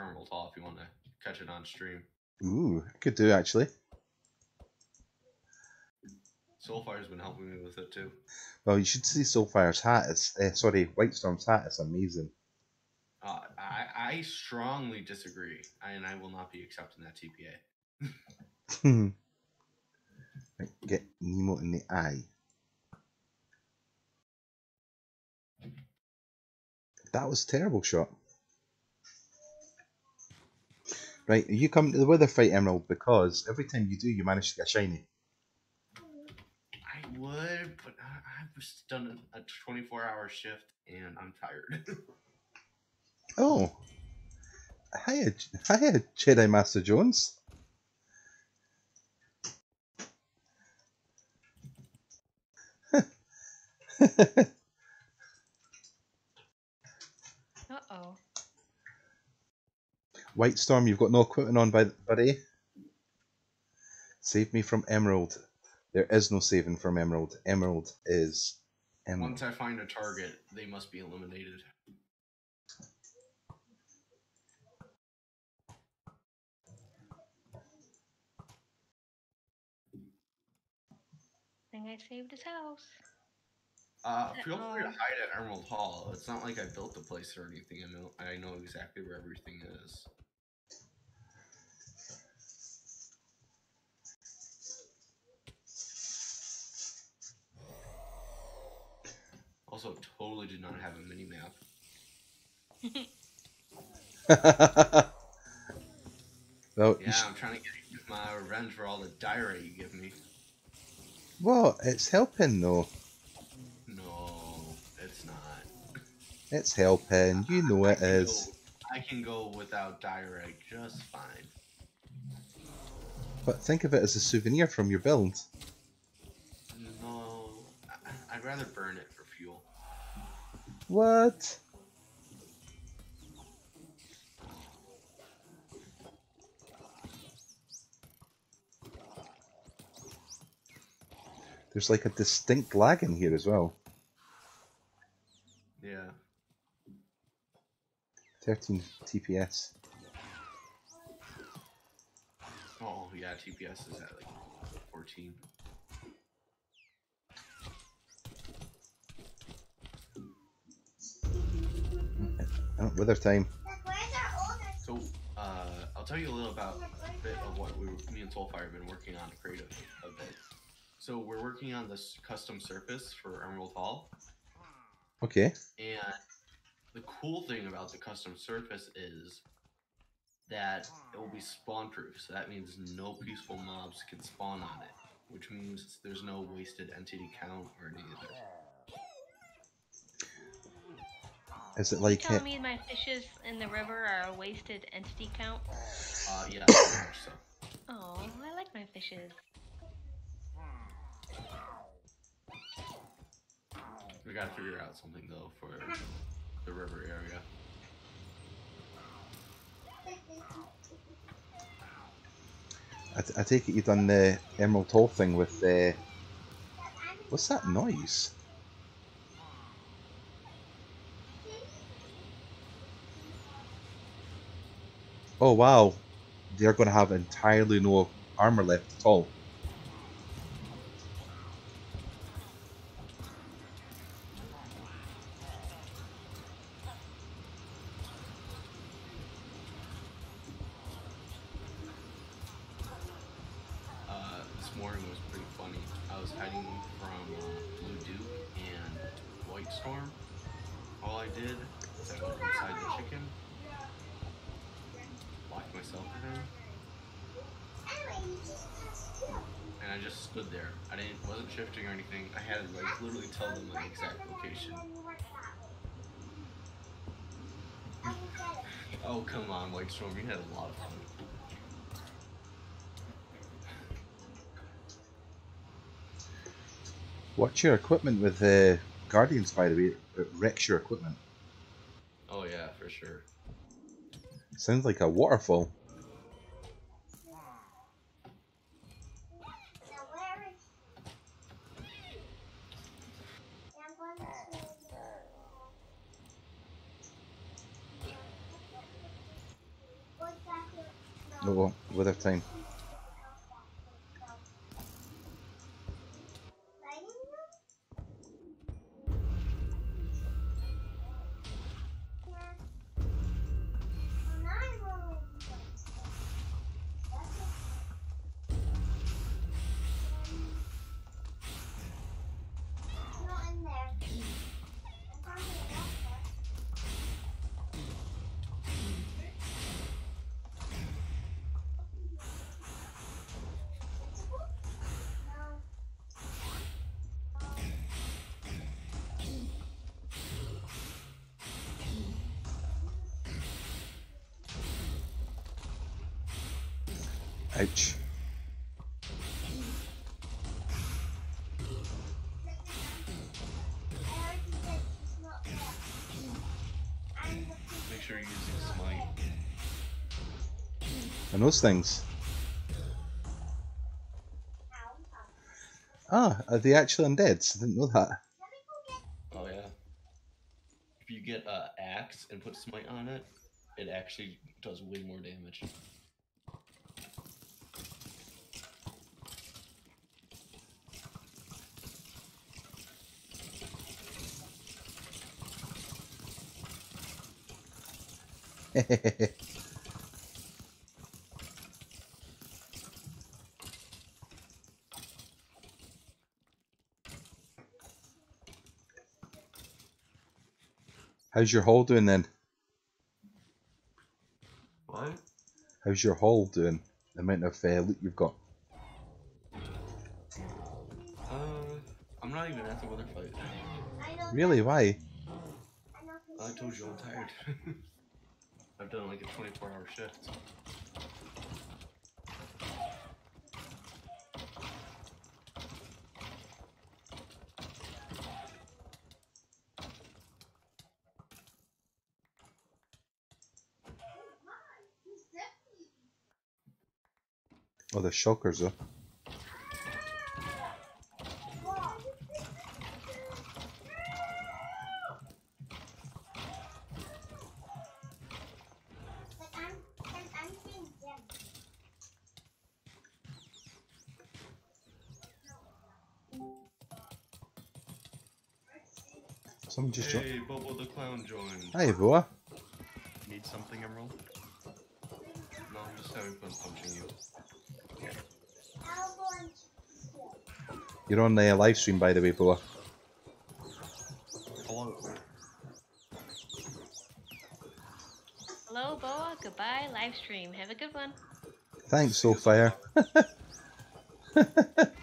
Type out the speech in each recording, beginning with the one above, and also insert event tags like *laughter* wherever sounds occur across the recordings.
for Emerald Hall if you want to catch it on stream. Ooh, I could do actually. Solphire's been helping me with it too. Well, you should see Solphire's hat. It's uh, sorry, Whitestorm's hat. It's amazing. Uh, I I strongly disagree, and I will not be accepting that TPA. *laughs* get Nemo in the eye. That was a terrible shot. Right, you come to the Wither fight, Emerald, because every time you do, you manage to get shiny. I would, but I, I've just done a 24 hour shift and I'm tired. *laughs* oh. Hiya, hiya, Jedi Master Jones. *laughs* White Storm, you've got no equipment on, by buddy. Save me from Emerald. There is no saving from Emerald. Emerald is Emerald. Once I find a target, they must be eliminated. I think I saved his house. Uh, feel free to hide at Emerald Hall. It's not like I built the place or anything. I know I know exactly where everything is. Also, totally did not have a mini map. *laughs* well, yeah, I'm trying to get my revenge for all the diorite you give me. Well, it's helping though. It's helping. You know it is. Go, I can go without diorite just fine. But think of it as a souvenir from your build. No, I'd rather burn it for fuel. What? There's like a distinct lag in here as well. Yeah. 13 TPS. Oh, yeah, TPS is at like 14. Oh, Wither time. So, uh, I'll tell you a little about a bit of what we, me and Solphire have been working on creative a bit. So we're working on this custom surface for Emerald Hall. Okay. And the cool thing about the custom surface is that it will be spawn proof. So that means no peaceful mobs can spawn on it, which means there's no wasted entity count or anything. Is it like you telling me my fishes in the river are a wasted entity count? Uh, yeah, so. Oh, I like my fishes. We gotta figure out something though for the river area. I, take it you've done the Emerald Hall thing with the. Uh, what's that noise? Oh wow, they're going to have entirely no armor left at all. hiding from uh, Blue Duke and White Storm. All I did is I went inside the chicken, locked myself in, and I just stood there. I didn't wasn't shifting or anything. I had to like literally tell them my exact location. *laughs* oh come on, White Storm, you had a lot of fun. Watch your equipment with the uh, Guardians, by the way. It wrecks your equipment. Oh yeah, for sure. Sounds like a waterfall. No, Wither time. Ouch. Make sure you're using smite. And those things. Ah, are they actually undead? I didn't know that. Oh yeah. If you get a axe and put smite on it, it actually does way more damage. *laughs* How's your haul doing then? What? How's your haul doing? The amount of uh, loot you've got. Uh, I'm not even at the Wither fight. Really? Why? I told you I'm tired. *laughs* I've done like a 24 hour shift. Oh, the shulkers though. Clown joined. Hi, Boa. Need something, Emerald? No, I'm just having fun punching you. You're on the uh, live stream, by the way, Boa. Hello. Hello, Boa. Goodbye, live stream. Have a good one. Thanks, Solphire. *laughs*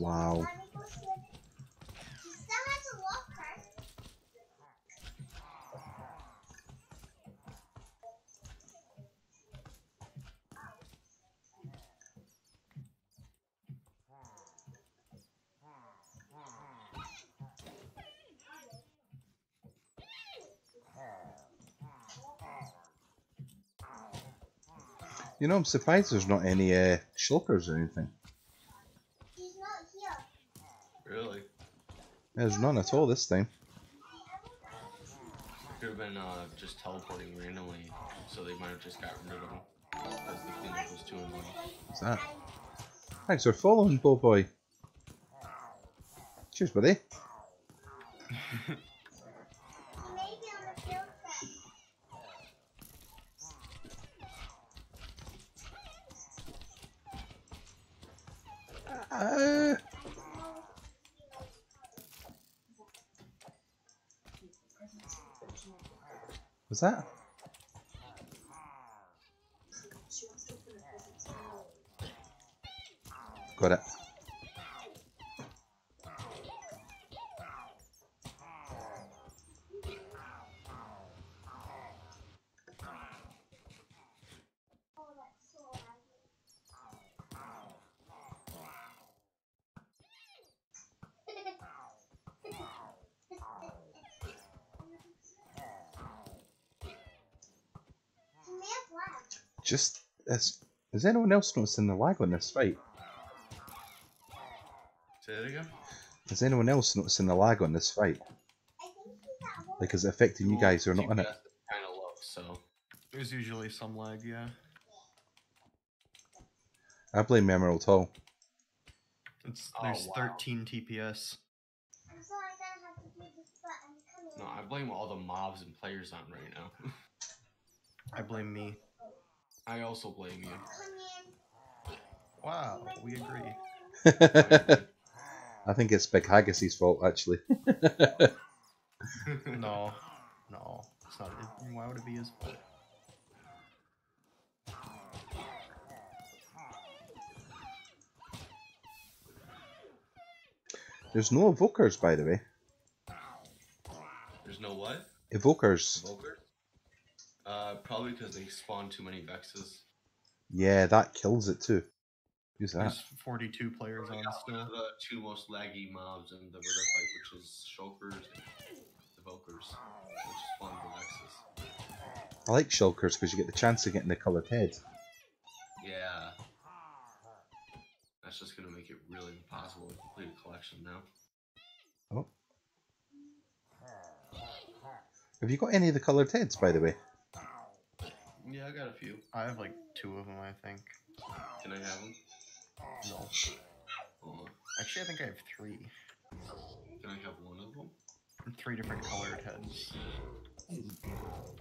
Wow. You know, I'm surprised there's not any uh, shulkers or anything. Really? There's none at all this time. Could have been uh, just teleporting randomly, so they might have just got rid of them. Because the cleanup was too annoying. What's that? Thanks for following, Bo Boy. Cheers, buddy. *laughs* was that? Got it. Just is, is anyone else noticing the lag on this fight? Say that again. Is anyone else noticing the lag on this fight? Like, is it affecting you guys who are not in it? Kind of low, so There's usually some lag, yeah. I blame Emerald Hall. It's Oh, there's wow. 13 TPS. no, I blame all the mobs and players on right now. *laughs* I blame me. I also blame you. Wow, we agree. *laughs* I think it's Big Haggis's fault, actually. *laughs* No, no, it's not. It, why would it be his fault? There's no evokers, by the way. There's no what? Evokers. Evoker? Uh, probably because they spawn too many vexes. Yeah, that kills it too. Who's that? There's 42 players We on got still. the two most laggy mobs in the Wither fight, which is Shulkers and Evokers, which spawn the vexes. I like shulkers because you get the chance of getting the coloured head. Yeah. That's just gonna make it really impossible to complete a collection now. Oh. Have you got any of the coloured heads, by the way? Yeah, I got a few. I have like two of them, I think. Can I have them? No, Oh, actually, I think I have three. can I have one of them? Three different colored heads.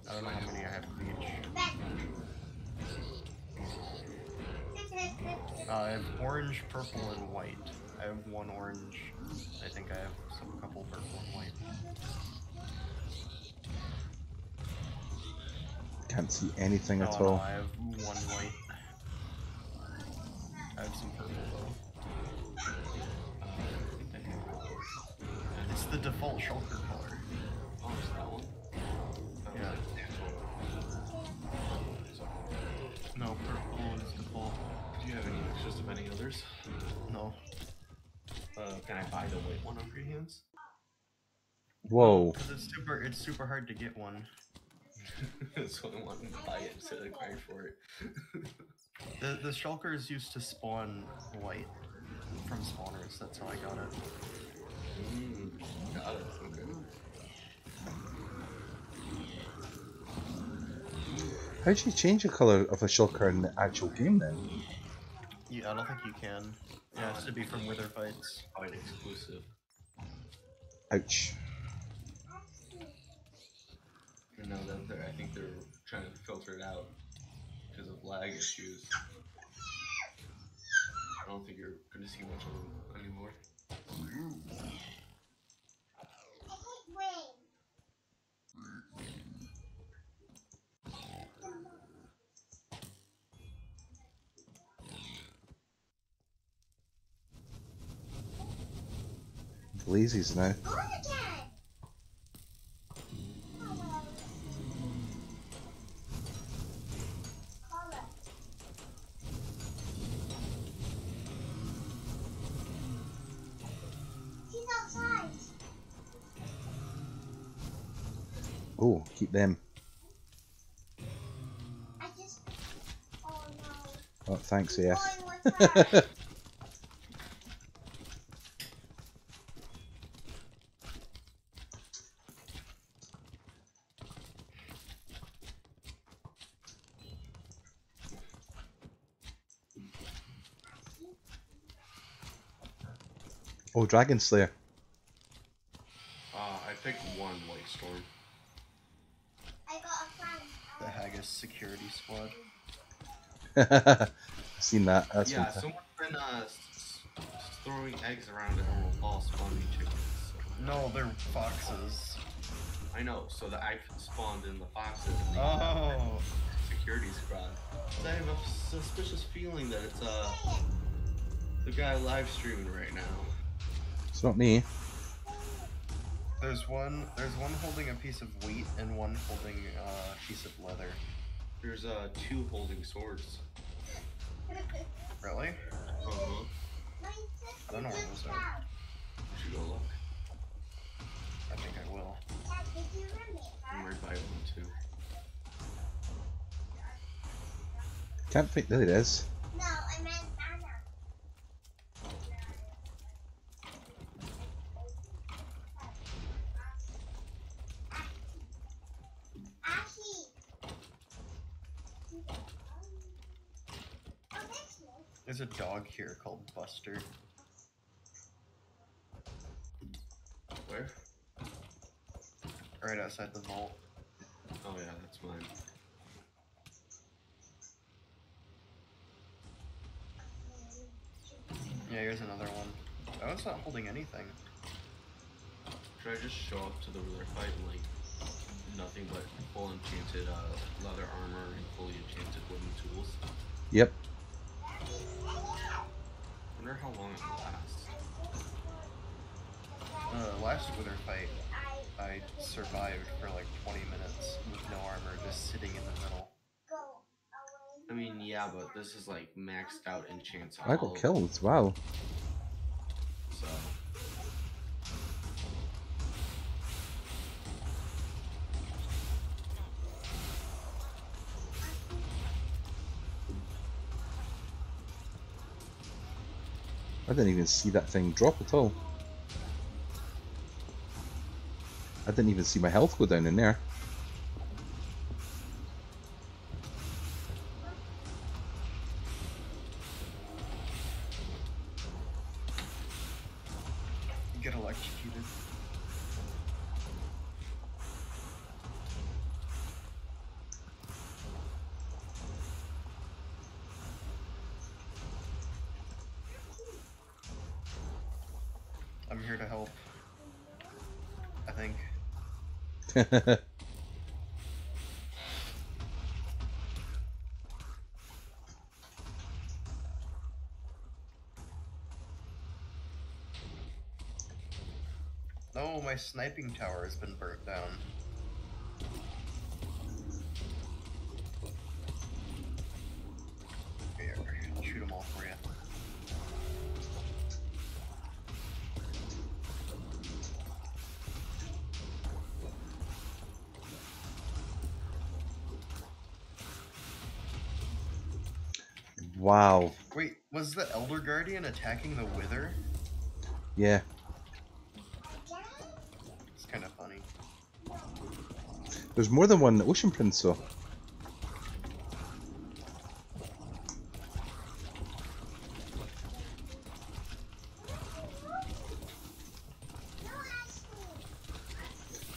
I don't know how many I have of each. Uh, I have orange, purple, and white. I have one orange. I think I have some a couple purple and white. Can't see anything at no, all. No, I have one white. I have some purple though. Uh, I think I have. It's the default shulker color. Oh, is that one? Oh, Yeah. No, purple is default. do you have any extras of any others? No. Uh, can I buy the white one on free hands? Whoa. Because it's super, it's super hard to get one. *laughs* so I want to buy it instead of grind for it. The the shulkers used to spawn white from spawners. That's how I got it. Mm, got it. Okay. How do you change the colour of a shulker in the actual game then? Yeah, I don't think you can. It has to be from Wither fights. Quite exclusive. Ouch. And now that I think they're trying to filter it out because of lag issues. I don't think you're gonna see much of them anymore. Lazy's now. Oh, keep them. Just. Oh no. Oh, thanks. Going *laughs* oh, Dragon Slayer. Uh, I picked one white storm. I got a friend. The Haggis security squad. *laughs* Seen that. That's yeah, fantastic. someone's been uh, s- s- throwing eggs around at Emerald Hall spawning chickens. So. No, they're foxes. I know, so the I spawned in the foxes in the Oh, security squad. So I have a suspicious feeling that it's uh the guy live streaming right now. It's not me. there's one. There's one holding a piece of wheat and one holding uh, a piece of leather. There's uh two holding swords. Really? Uh-huh. I don't know where those are. You should go look. I think I will. Dad, did you remember? I'm right by one too. Can't think. There it is. No, I meant Anna. Ashi. Oh, thanks, Nick. There's a dog here called Buster. Where? Right outside the vault. Oh yeah, that's mine. Yeah, here's another one. That one's not holding anything. Should I just show up to the ruler fight and like nothing but full enchanted uh, leather armor and fully enchanted wooden tools? Yep. Wonder how long it lasts. Uh, last Wither fight, I survived for like 20 minutes with no armor, just sitting in the middle. I mean, yeah, but this is like maxed out enchants. I all, got killed. Wow. I didn't even see that thing drop at all. I didn't even see my health go down in there. You get electrocuted. I'm here to help. I think. *laughs* Oh, my sniping tower has been burnt down. Guardian attacking the Wither? Yeah. It's kind of funny. There's more than one Ocean Prince, though.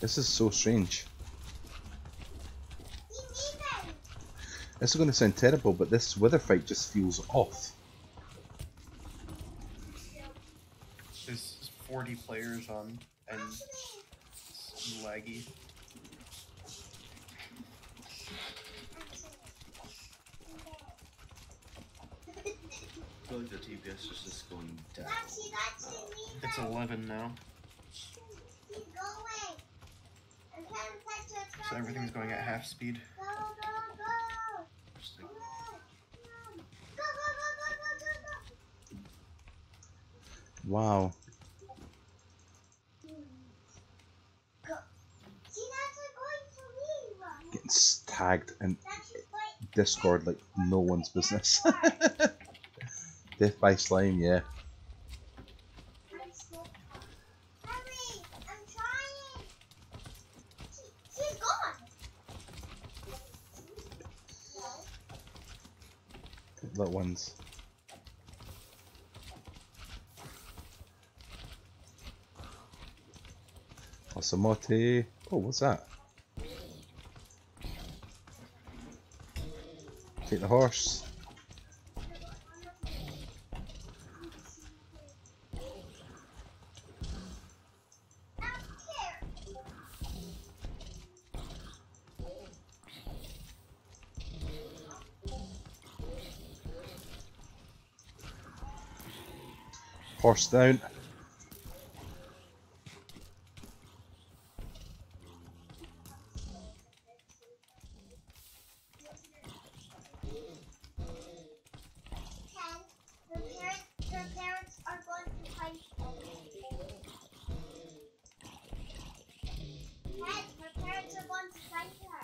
This is so strange. We need them. This is going to sound terrible, but this wither fight just feels off. There's 40 on, and it's laggy. I feel like the TPS is just going down. Ashley, that's we need It's 11 now, Keep going. I'm trying to catch you. It's so everything's going at half speed. Go, go, go. Interesting. Go, go, go, go, go, go, go. Wow. Go. See, that's what going to me. Ron. Getting s- tagged in Discord like no one's business. *laughs* Death by slime, yeah. Little ones. Asamote. Oh, what's that? Take the horse. Horse down. Ken, her, parent, her parents are going to fight her. Ken, her parents are going to fight her.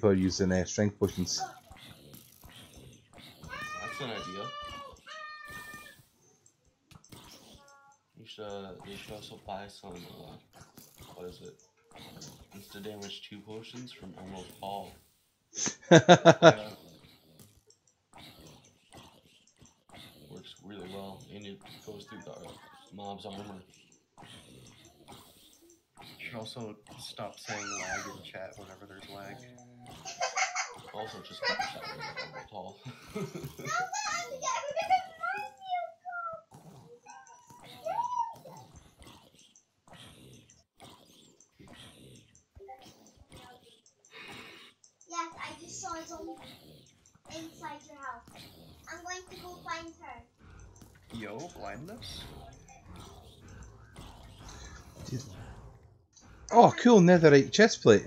People are using uh, strength potions. That's an idea. You should, uh, you should also buy some, uh, what is it? Insta damage 2 potions from Emerald Hall. *laughs* Yeah. Works really well, and it goes through the mob's armor. Should also stop saying lag in chat whenever there's lag. Also, just keep a shot with Emerald Hall. *laughs* Yes, I just saw a zombie inside your house. I'm going to go find her. Yo, blindness? Oh, cool netherite chest plate.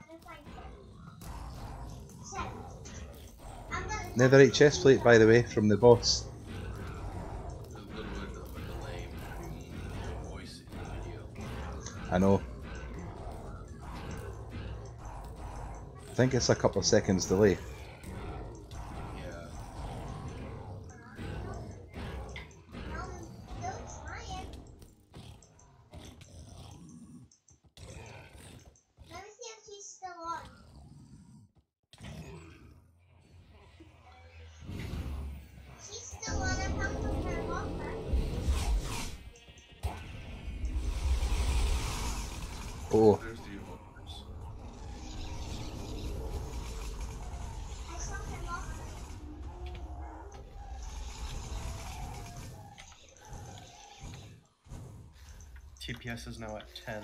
I'm gonna find her. Set. I'm gonna Netherite chest plate, by the way, from the boss. I know. I think it's a couple of seconds delay. Her. TPS is now at 10.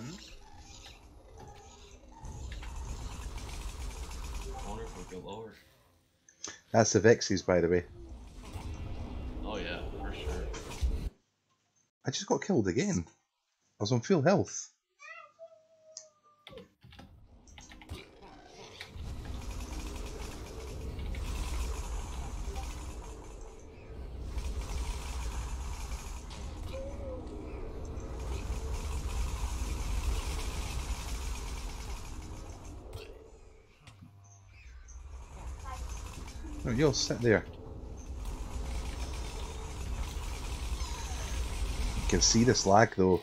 I wonder if we'll go lower. that's the Vexies, by the way. Oh yeah, for sure. I just got killed again. I was on full health. No, you'll sit there. You can see this lag though.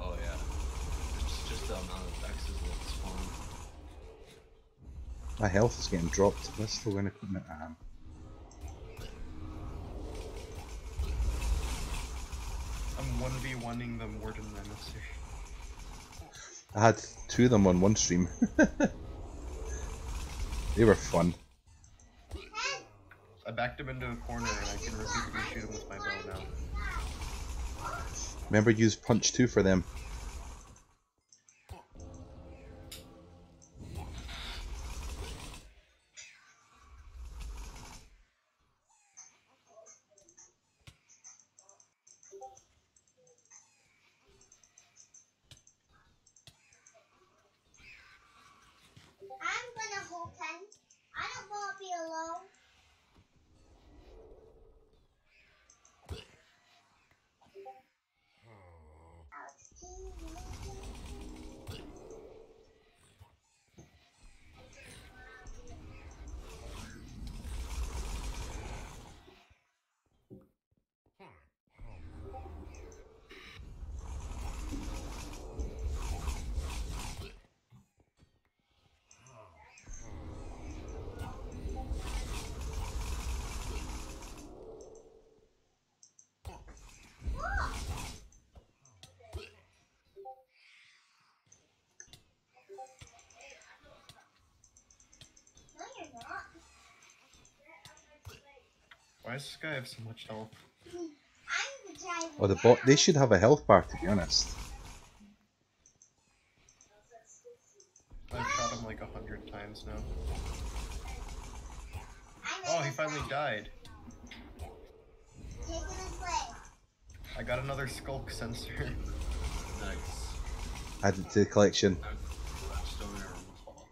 Oh yeah. It's just the amount of Vexes that spawn. My health is getting dropped. Let's still in equipment. Um, I'm 1v1ing the Warden Emissary. I had two of them on one stream. *laughs* they were fun. I backed him into a corner and I can repeatedly shoot him with my bow now. Remember, use punch two for them. Why does this guy have so much health? I'm the. Or the bot. They should have a health bar, to be honest. I've shot him like a hundred times now. Oh, he finally died. Taking his leg. I got another sculk sensor. *laughs* Nice. Added to the collection. I'm Stone Emerald Hall.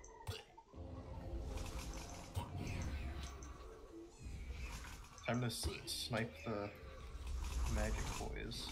Time to s- snipe the magic boys.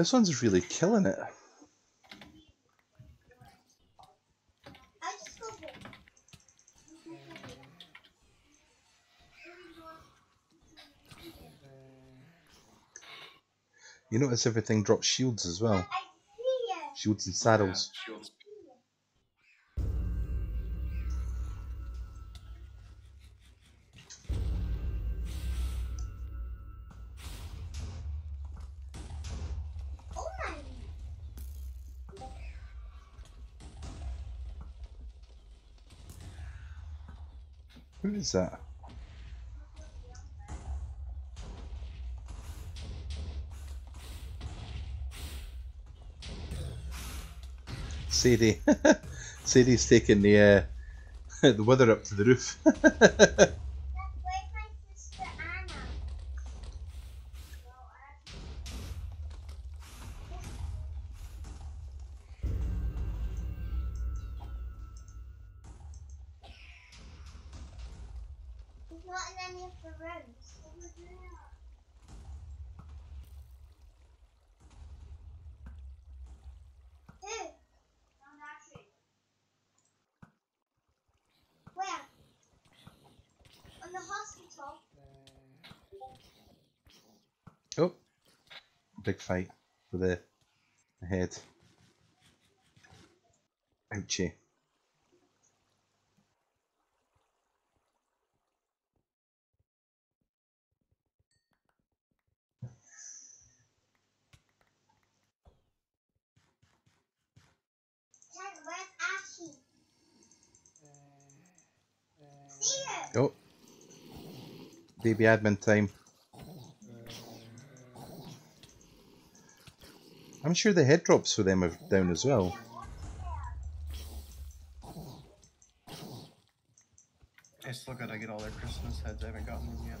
This one's really killing it. I just go for it. You notice everything drops shields as well. I see it. Shields and saddles. Yeah, shields. Is that? Sadie. Sadie's *laughs* taking the uh, *laughs* the Wither up to the roof. *laughs* oh, big fight for the, the head. Ouchie. Ted, where's Ashley? See her. Oh, baby admin time. I'm sure the head drops for them are down as well. I still gotta get all their Christmas heads. I haven't gotten them yet.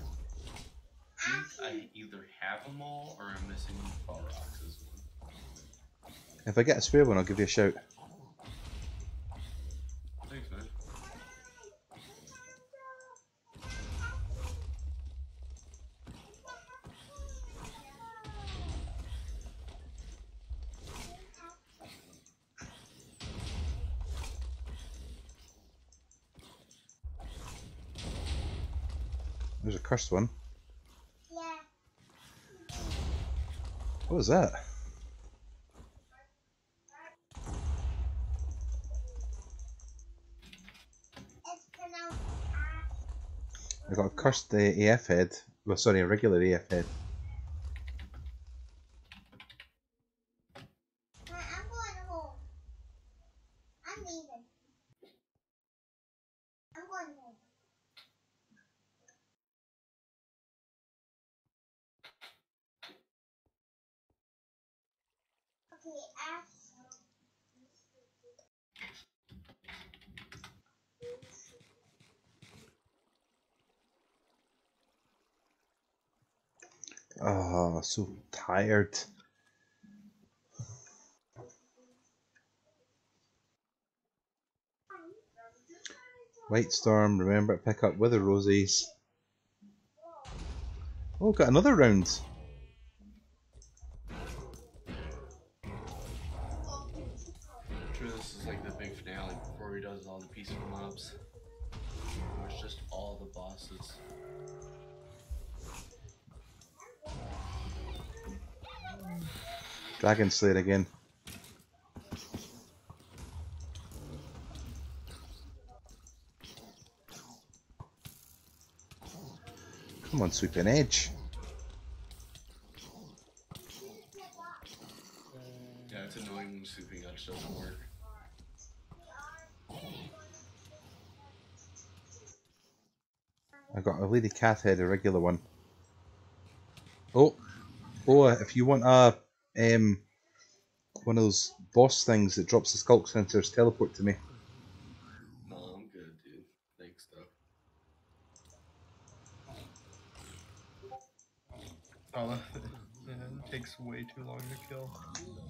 I either have them all or I'm missing Balrox's one. If I get a spare one, I'll give you a shout. There's a cursed one. Yeah. What was that? I got a cursed uh, AF head. Well, sorry, a regular AF head. Right, I'm going home. I'm leaving. I'm going home. Okay, Ash. Oh, so tired. White Storm, remember to pick up Wither Roses. Oh, got another round. I'm this is like the big finale before he does all the peaceful mobs. It's just all the bosses. Dragon Slayer again. Come on, sweeping edge. Yeah, it's annoying when Sweeping Edge doesn't work. I got a lady cat head, a regular one. Oh, oh! uh, If you want a um, one of those boss things that drops the sculk sensors, teleport to me. No, I'm good, dude. Thanks, though. Oh, *laughs* yeah, it takes way too long to kill.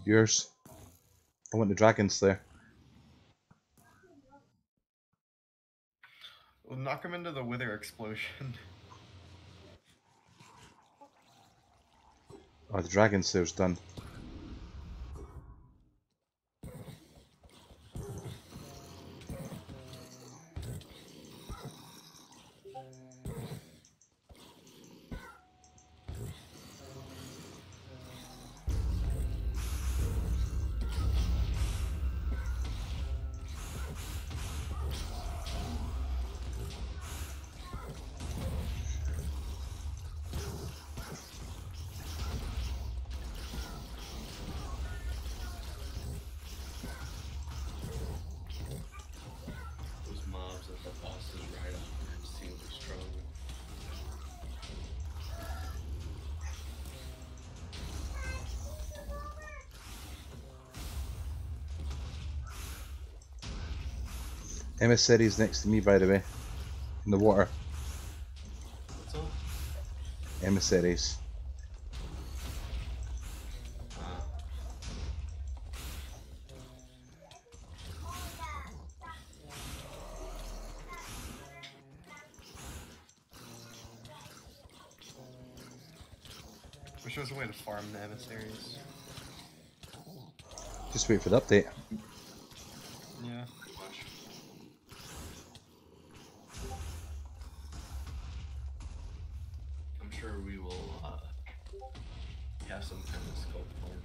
Yours. I want the dragon slayer will knock him into the wither explosion. *laughs* Oh, the dragon slayer's done. Emissaries next to me, by the way. In the water. What's up? Emissaries. Wish there was a way to farm the emissaries. Just wait for the update. Yeah. pretty much. I'm sure we will uh, have some kind of scope for him.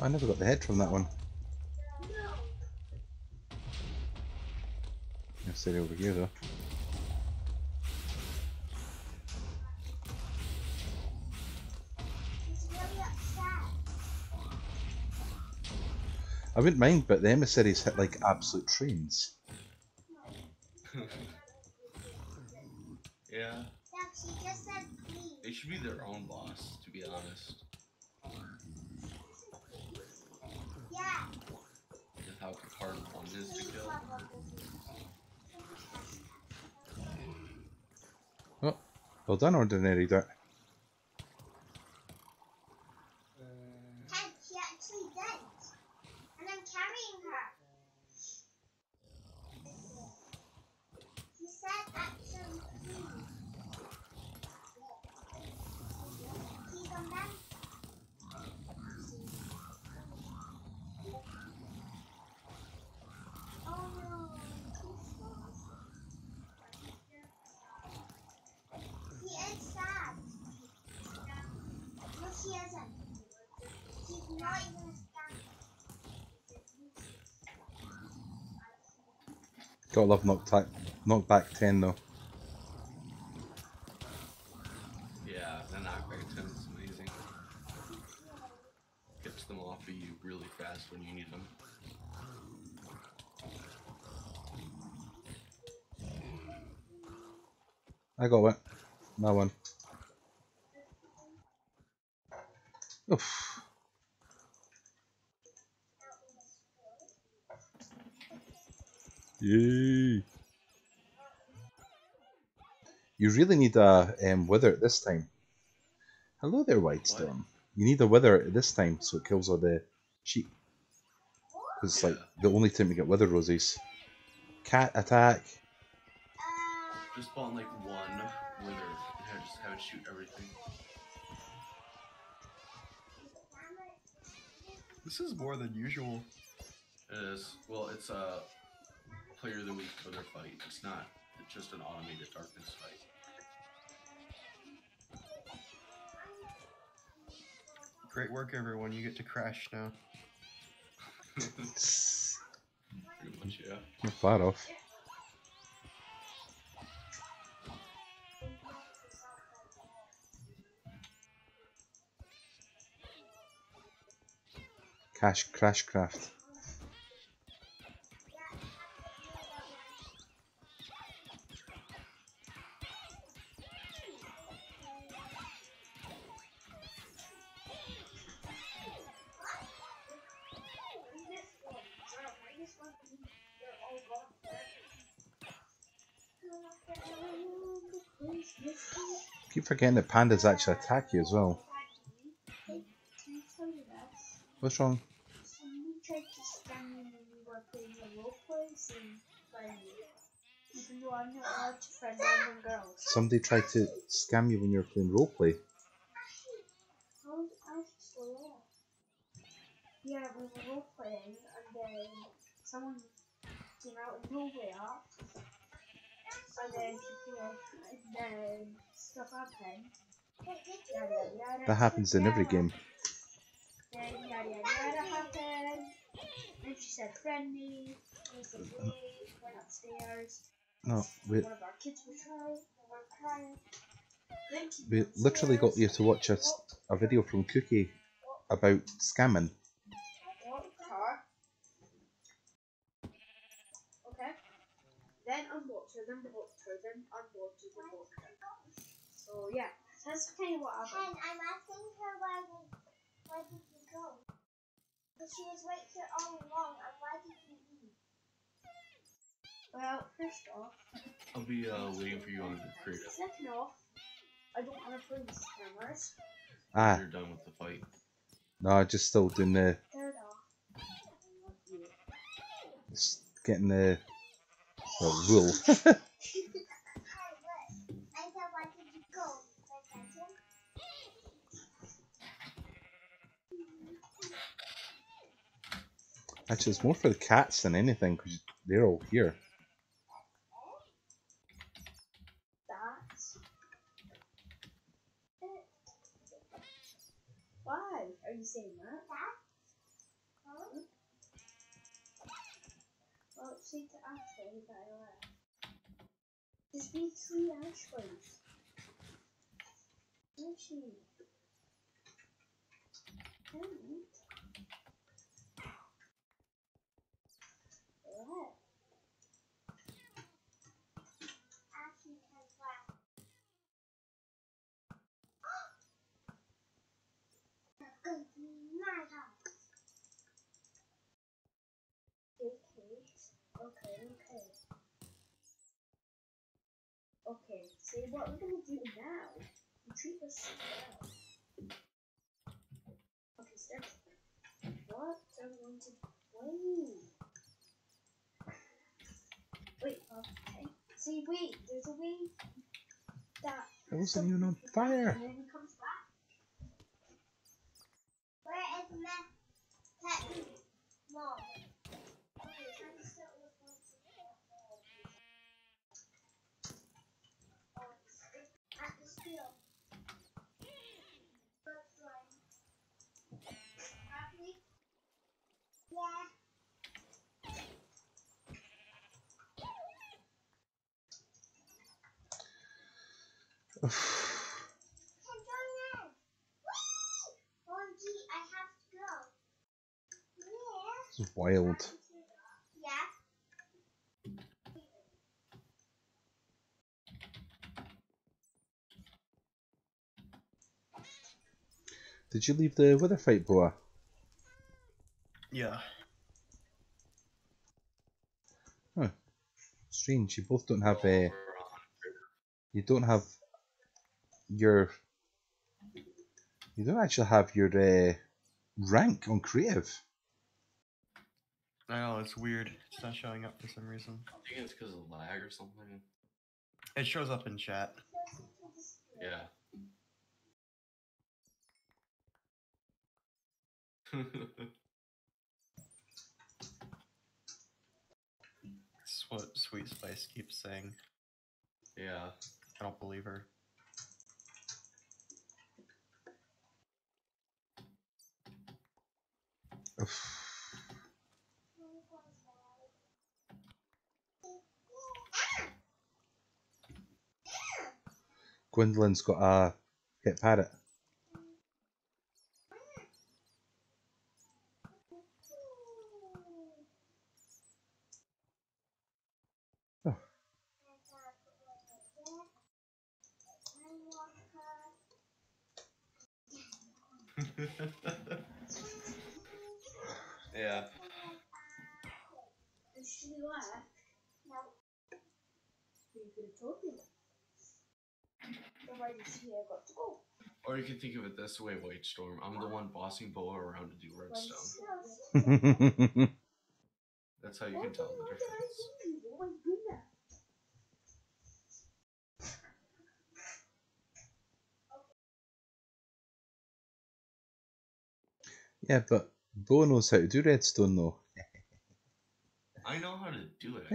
I never got the head from that one. Emissary over here though. He's really upset. I wouldn't mind, but the emissaries hit like absolute trains. *laughs* yeah, Dad, she just said please. they should be their own boss, to be honest. With how hard one is to kill. Well done, ordinary. Ted, she actually did. And I'm carrying her. He said actually please. He's a man. Oh no. He is sad. No, she isn't. She's not even a scam. Gotta love knockback, knockback 10 though. Yeah, the knockback attempt is amazing. Gets them off of you really fast when you need them. I got one. That one. Oof. Yay. You really need a um, wither at this time. Hello there, Whitestorm. You need a wither at this time so it kills all the sheep. Because it's like the only time you get wither roses. Cat attack. Uh, Just spawn like one wither and have, just have it shoot everything. This is more than usual. It is well, it's a player of the week for their fight. It's not it's just an automated darkness fight. Great work, everyone. You get to crash now. Pretty much, yeah. Not far off. Cash Crashcraft. Keep forgetting that pandas actually attack you as well. What's wrong? Somebody tried to scam me you when you were playing roleplay. Yeah, we were role playing and then someone came out and people and That happens in every game. No, we. We literally got you to watch a, a video from Cookie about scamming. Walked her. Okay. Then unwatched her, then watched her, then unwatched her, then watched her. So yeah, that's kind of what happened. And. I'm asking her why did, why did you go? Because she was right here all along, and why did you leave? Well, first off, I'll be uh, waiting for you on the creative. second off, I don't want to play these cameras. Ah, You're done with the fight. no, I just still doing the, Third off, just getting the, well, wool. Hey, look. I said, why did you go? Like I said, Actually, it's more for the cats than anything because they're all here. that's it. Why are you saying that? Huh? Well, say to Ashley that I left. There's been three Ashleys. Where's she? And left. Ashley has left. That's going to be my house. Okay. Okay, okay. Okay, see what we're gonna do now. You treat us so well. Okay, start. What are we going to wait? Wait, okay. See, wait, there's a way wasn't even on fire. and then he comes back. Where is my pet mom? Okay, I'm still with one Oh, it's at the steel. First one. Happy? Yeah. Can join in. Whee! Bonji, I have to go. Yeah. This is *sighs* wild. Yeah. Did you leave the wither fight, Boa? Yeah. Strange. You both don't have a. Uh, You don't have your. You don't actually have your uh, rank on creative. I know, it's weird. It's not showing up for some reason. I think it's because of lag or something. It shows up in chat. Yeah. *laughs* It's what Sweet Spice keeps saying. yeah. I don't believe her. Gwendolyn's got a hit parrot. Oh. yeah. And she left. No. You could have told me that. Then why did she have got to go? Or you can think of it this way, White Storm. I'm the one bossing Boa around to do Why did redstone. *laughs* That's how you can tell the the hell did I difference. do? Oh my goodness. yeah, but Boa knows how to do redstone though. I know how to do it. *laughs*